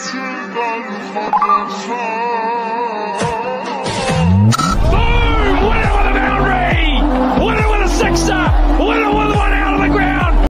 Hasretten haber sar